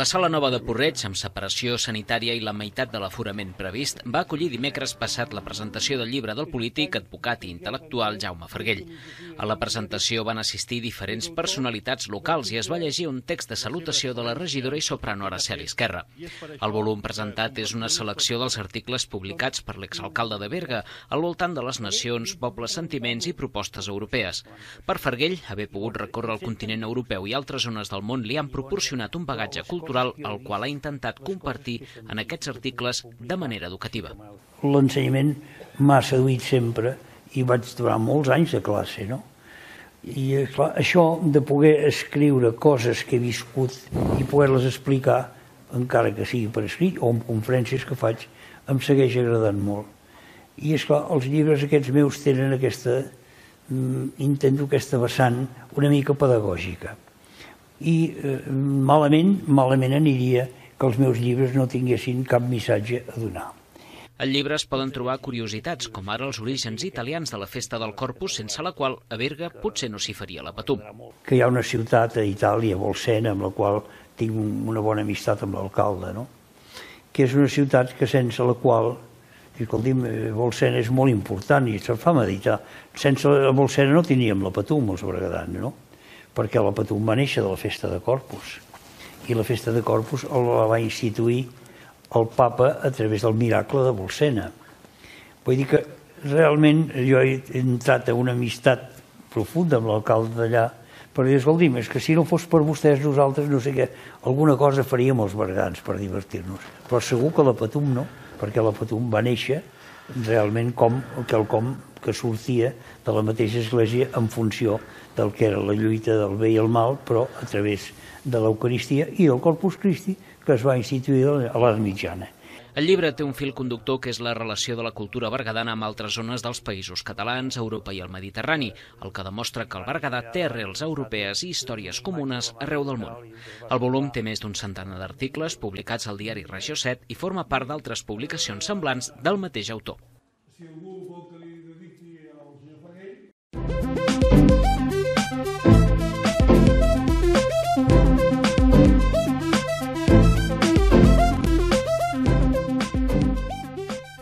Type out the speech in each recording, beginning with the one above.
La sala nova de Porreig, amb separació sanitària i la meitat de l'aforament previst, va acollir dimecres passat la presentació del llibre del polític, advocat i intel·lectual Jaume Ferguell. A la presentació van assistir diferents personalitats locals i es va llegir un text de salutació de la regidora i soprano Araceli Esquerra. El volum presentat és una selecció dels articles publicats per l'exalcalde de Berga al voltant de les nacions, pobles, sentiments i propostes europees. Per Ferguell, haver pogut recórrer el continent europeu i altres zones del món li han proporcionat un bagatge cultural cultural el qual ha intentat compartir en aquests articles de manera educativa. L'ensenyament m'ha seduït sempre i vaig durar molts anys de classe, no? I clar, això de poder escriure coses que he viscut i poder-les explicar, encara que sigui per escrit o en conferències que faig, em segueix agradant molt. I és clar, els llibres aquests meus tenen aquesta, mm, intento aquesta vessant una mica pedagògica i eh, malament, malament aniria que els meus llibres no tinguessin cap missatge a donar. Al llibre es poden trobar curiositats, com ara els orígens italians de la festa del Corpus, sense la qual a Berga potser no s'hi faria la patum. Que hi ha una ciutat a Itàlia, Bolsena, amb la qual tinc una bona amistat amb l'alcalde, no? que és una ciutat que sense la qual escolti'm, Bolsena és molt important i se'l fa meditar. Sense Bolsena no teníem la patum, els bergadans, no? Perquè la Patum va néixer de la festa de Corpus i la festa de Corpus la va instituir el papa a través del miracle de Bolsena. Vull dir que realment jo he entrat a una amistat profunda amb l'alcalde d'allà per dir, escolti'm, és que si no fos per vostès nosaltres no sé què, alguna cosa faríem els bergans per divertir-nos. Però segur que la Patum no, perquè la Patum va néixer realment com quelcom que sortia de la mateixa església en funció del que era la lluita del bé i el mal, però a través de l'Eucaristia i del Corpus Christi que es va instituir a l'edat mitjana. El llibre té un fil conductor que és la relació de la cultura bergadana amb altres zones dels països catalans, Europa i el Mediterrani, el que demostra que el Berguedà té arrels europees i històries comunes arreu del món. El volum té més d'un centenar d'articles publicats al diari Regió 7 i forma part d'altres publicacions semblants del mateix autor. Si algú vol que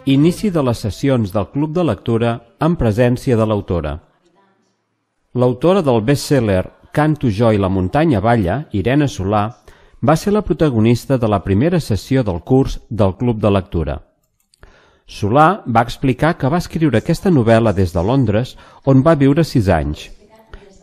Inici de les sessions del Club de Lectura en presència de l'autora. L'autora del best-seller Canto jo i la muntanya balla, Irene Solà, va ser la protagonista de la primera sessió del curs del Club de Lectura. Solà va explicar que va escriure aquesta novel·la des de Londres, on va viure sis anys.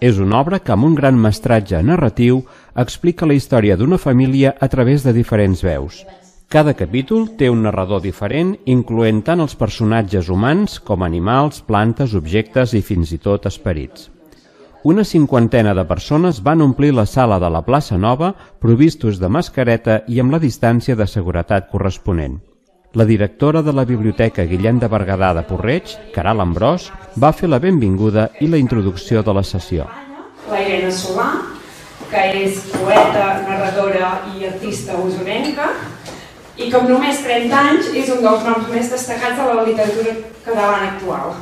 És una obra que amb un gran mestratge narratiu explica la història d'una família a través de diferents veus. Cada capítol té un narrador diferent, incloent tant els personatges humans com animals, plantes, objectes i fins i tot esperits. Una cinquantena de persones van omplir la sala de la plaça Nova provistos de mascareta i amb la distància de seguretat corresponent. La directora de la Biblioteca Guillem de Berguedà de Porreig, Caral Ambrós, va fer la benvinguda i la introducció de la sessió. La Irene Solà, que és poeta, narradora i artista usonenca, i com només 30 anys és un dels noms més destacats de la literatura catalana actual.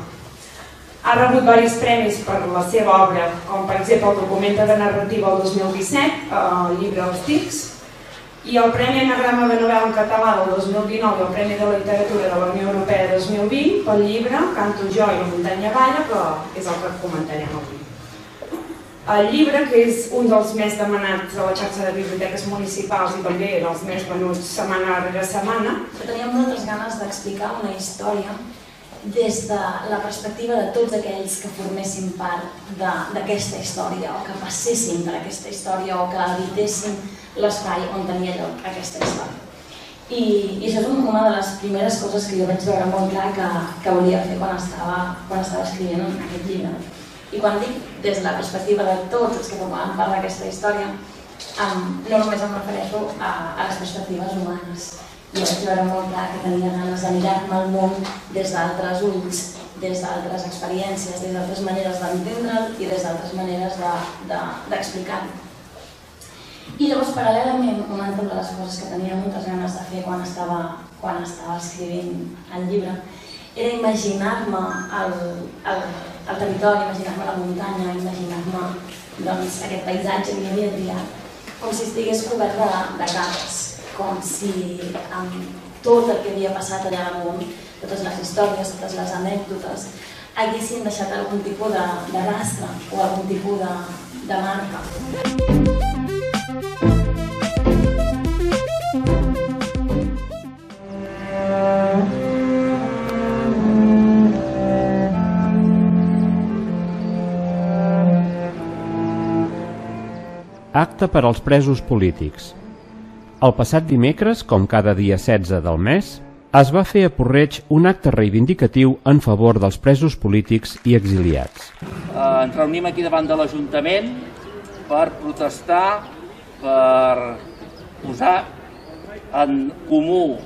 Ha rebut diversos premis per la seva obra, com per exemple el Documenta de Narrativa el 2017, el llibre Els Tics, i el Premi Anagrama de Novel·la en català del 2019 i el Premi de la Literatura de la Unió Europea 2020 pel llibre Canto jo i la muntanya balla, que és el que comentarem avui. El llibre, que és un dels més demanats de la xarxa de biblioteques municipals i també dels més venuts setmana rere setmana. Però teníem moltes ganes d'explicar una història des de la perspectiva de tots aquells que formessin part d'aquesta història o que passessin per aquesta història o que habitessin l'espai on tenia lloc aquesta història. I, i això és una de les primeres coses que jo vaig veure molt clar que, que volia fer quan estava, quan estava escrivint aquest llibre i quan dic des de la perspectiva de tots els que formaven part d'aquesta història, um, no només em refereixo a, a les perspectives humanes. Jo vaig veure molt clar que tenia ganes de mirar-me el món des d'altres ulls, des d'altres experiències, des d'altres maneres d'entendre'l i des d'altres maneres d'explicar-lo. De, de, I llavors, paral·lelament, una altra de les coses que tenia moltes ganes de fer quan estava, quan estava escrivint el llibre era imaginar-me el, el, el territori, imaginar-me la muntanya, imaginar-me doncs, aquest paisatge que havia triat com si estigués cobert de, de gates, com si amb tot el que havia passat allà damunt, totes les històries, totes les anècdotes, haguessin deixat algun tipus de, de rastre o algun tipus de, de marca. Acte per als presos polítics. El passat dimecres, com cada dia 16 del mes, es va fer a Porreig un acte reivindicatiu en favor dels presos polítics i exiliats. Eh, ens reunim aquí davant de l'Ajuntament per protestar, per posar en comú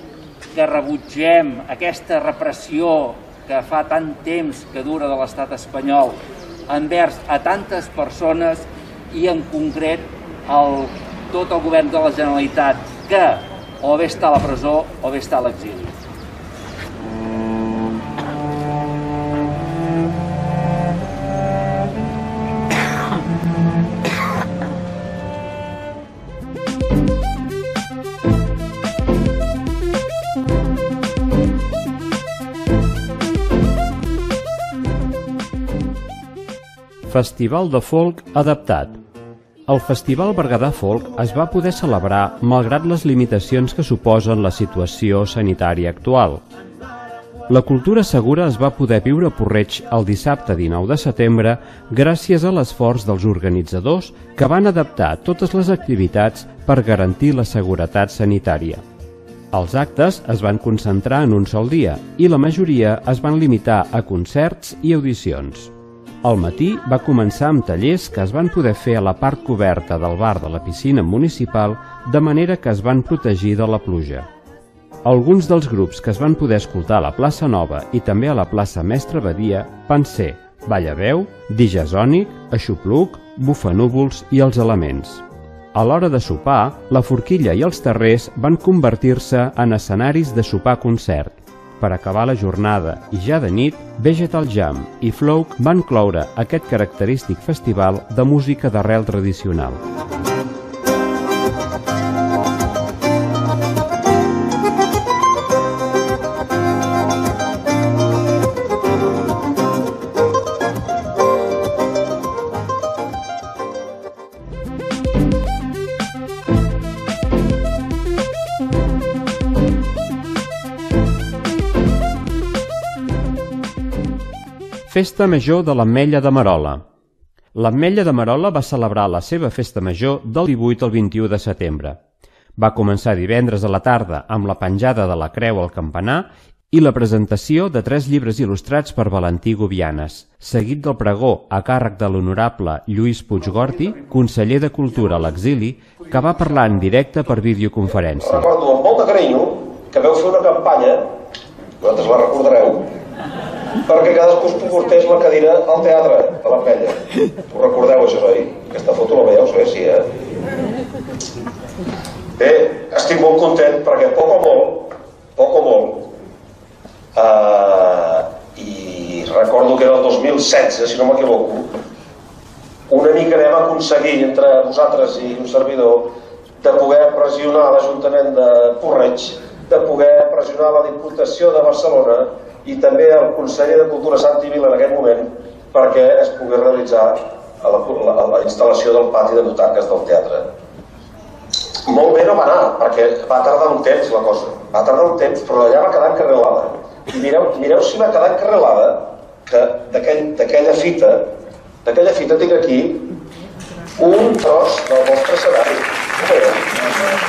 que rebutgem aquesta repressió que fa tant temps que dura de l'estat espanyol envers a tantes persones i en concret el, tot el govern de la Generalitat que o bé està a la presó o bé està a l'exili. Festival de Folk adaptat. El Festival Berguedà Folk es va poder celebrar malgrat les limitacions que suposen la situació sanitària actual. La cultura segura es va poder viure a Porreig el dissabte 19 de setembre gràcies a l'esforç dels organitzadors que van adaptar totes les activitats per garantir la seguretat sanitària. Els actes es van concentrar en un sol dia i la majoria es van limitar a concerts i audicions. Al matí va començar amb tallers que es van poder fer a la part coberta del bar de la piscina municipal de manera que es van protegir de la pluja. Alguns dels grups que es van poder escoltar a la plaça Nova i també a la plaça Mestre Badia van ser Ballaveu, Dijasònic, Aixopluc, Bufanúvols i Els Elements. A l'hora de sopar, la forquilla i els terrers van convertir-se en escenaris de sopar-concert. Per acabar la jornada i ja de nit, Vegetal Jam i Floak van cloure aquest característic festival de música d'arrel tradicional. Festa Major de l'Ametlla de Marola. L'Ametlla de Marola va celebrar la seva festa major del 18 al 21 de setembre. Va començar divendres a la tarda amb la penjada de la creu al campanar i la presentació de tres llibres il·lustrats per Valentí Gubianes, seguit del pregó a càrrec de l'honorable Lluís Puiggorti, conseller de Cultura a l'exili, que va parlar en directe per videoconferència. Recordo amb molt de carinyo que veu fer una campanya, vosaltres la recordareu, perquè cadascú es portés la cadira al teatre, a la pella. Ho recordeu, això, oi? Aquesta foto la veieu, sí, sí, eh? Bé, estic molt content perquè poc o molt, poc o molt, eh, i recordo que era el 2016, si no m'equivoco, una mica vam aconseguir entre vosaltres i un servidor de poder pressionar l'Ajuntament de Porreig, de poder pressionar la Diputació de Barcelona i també el conseller de Cultura Santi Vila en aquest moment perquè es pugui realitzar a la, la, la instal·lació del pati de butaques del teatre. Molt bé no va anar, perquè va tardar un temps la cosa, va tardar un temps, però allà va quedar encarrelada. I mireu, mireu si va quedar encarrelada que d'aquella aquell, fita, d'aquella fita tinc aquí un tros del vostre escenari.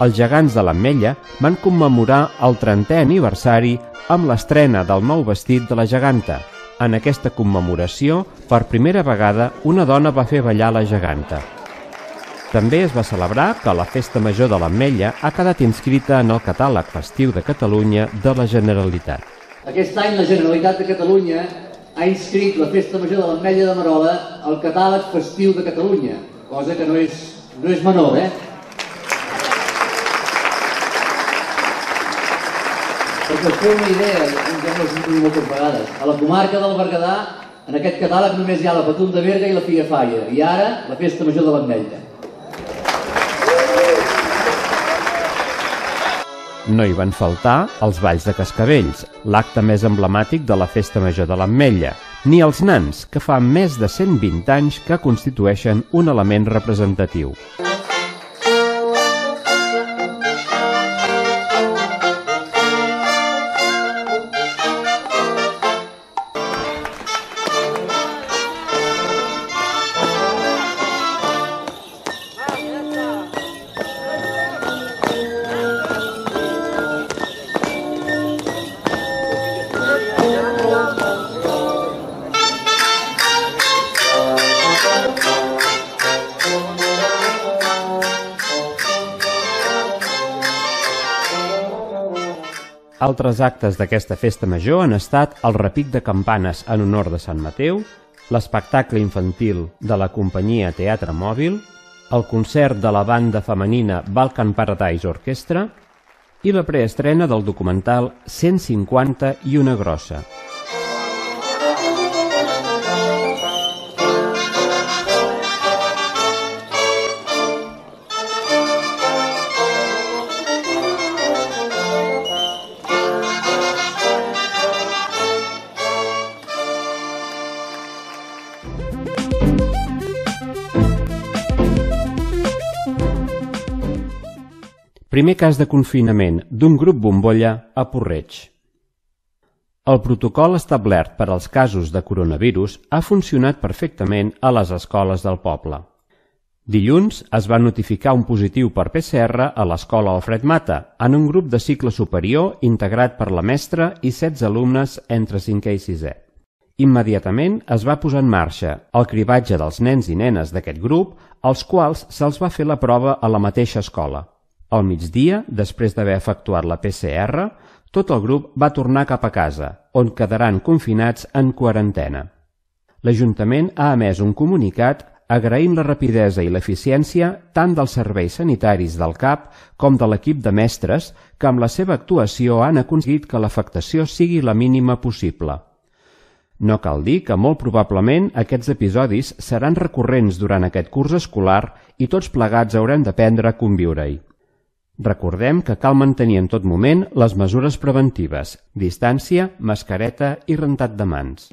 Els gegants de l'Ametlla van commemorar el 30è aniversari amb l'estrena del nou vestit de la geganta. En aquesta commemoració, per primera vegada, una dona va fer ballar la geganta. També es va celebrar que la Festa Major de l'Ametlla ha quedat inscrita en el catàleg festiu de Catalunya de la Generalitat. Aquest any la Generalitat de Catalunya ha inscrit la Festa Major de l'Ametlla de Marola al catàleg festiu de Catalunya, cosa que no és, no és menor, eh? Perquè us feu una idea, ja m'ho he sentit moltes vegades, a la comarca del Berguedà En aquest catàleg només hi ha la Patum de Berga i la Fia Falla, i ara la Festa Major de l'Ametlla. No hi van faltar els balls de cascavells, l'acte més emblemàtic de la Festa Major de l'Ametlla, ni els nans, que fa més de 120 anys que constitueixen un element representatiu. Altres actes d'aquesta festa major han estat el repic de campanes en honor de Sant Mateu, l'espectacle infantil de la companyia Teatre Mòbil, el concert de la banda femenina Balkan Paradise Orchestra i la preestrena del documental 150 i una grossa. Primer cas de confinament d'un grup bombolla a Porreig. El protocol establert per als casos de coronavirus ha funcionat perfectament a les escoles del poble. Dilluns es va notificar un positiu per PCR a l'escola Alfred Mata, en un grup de cicle superior integrat per la mestra i 16 alumnes entre 5è i 6è. Immediatament es va posar en marxa el cribatge dels nens i nenes d'aquest grup, als quals se'ls va fer la prova a la mateixa escola. Al migdia, després d'haver efectuat la PCR, tot el grup va tornar cap a casa, on quedaran confinats en quarantena. L'Ajuntament ha emès un comunicat agraint la rapidesa i l'eficiència tant dels serveis sanitaris del CAP com de l'equip de mestres que amb la seva actuació han aconseguit que l'afectació sigui la mínima possible. No cal dir que molt probablement aquests episodis seran recurrents durant aquest curs escolar i tots plegats haurem d'aprendre a conviure-hi. Recordem que cal mantenir en tot moment les mesures preventives, distància, mascareta i rentat de mans.